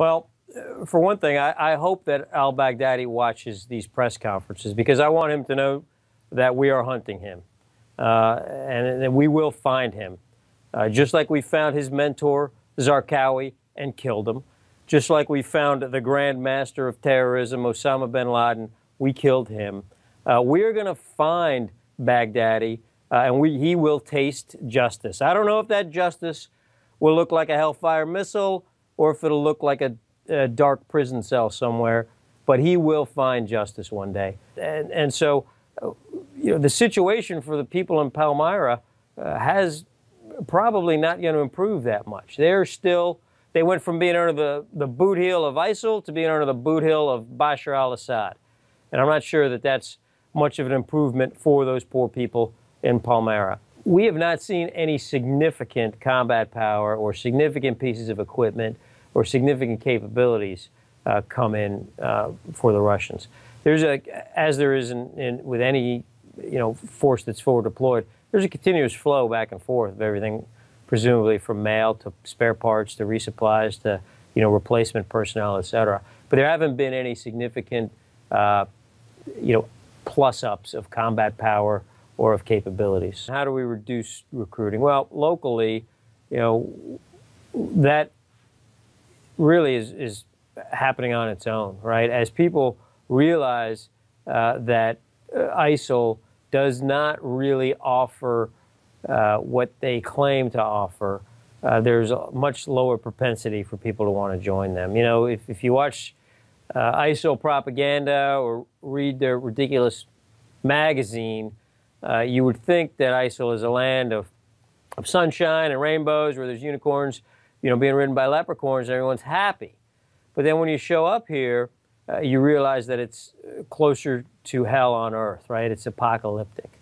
Well, for one thing, I, I hope that al Baghdadi watches these press conferences because I want him to know that we are hunting him uh, and, and, we will find him. Uh, just like we found his mentor, Zarqawi, and killed him. Just like we found the grand master of terrorism, Osama bin Laden, we killed him. Uh, we are going to find Baghdadi uh, and we, he will taste justice. I don't know if that justice will look like a Hellfire missile or if it'll look like a, a dark prison cell somewhere, but he will find justice one day. And, and so, uh, you know, the situation for the people in Palmyra uh, has probably not going to improve that much. They're still, they went from being under the, the boot heel of ISIL to being under the boot heel of Bashar al Assad. And I'm not sure that that's much of an improvement for those poor people in Palmyra. We have not seen any significant combat power or significant pieces of equipment or significant capabilities uh, come in uh, for the Russians. There's a, as there is in, in, with any, you know, force that's forward deployed, there's a continuous flow back and forth of everything, presumably from mail to spare parts to resupplies to, you know, replacement personnel, et cetera. But there haven't been any significant, uh, you know, plus ups of combat power or of capabilities. How do we reduce recruiting? Well, locally, you know, that really is, is happening on its own, right? As people realize uh, that uh, ISIL does not really offer uh, what they claim to offer, uh, there's a much lower propensity for people to want to join them. You know, if, if you watch uh, ISIL propaganda or read their ridiculous magazine, uh, you would think that ISIL is a land of, of sunshine and rainbows where there's unicorns you know, being ridden by leprechauns, everyone's happy. But then when you show up here, uh, you realize that it's closer to hell on earth, right? It's apocalyptic.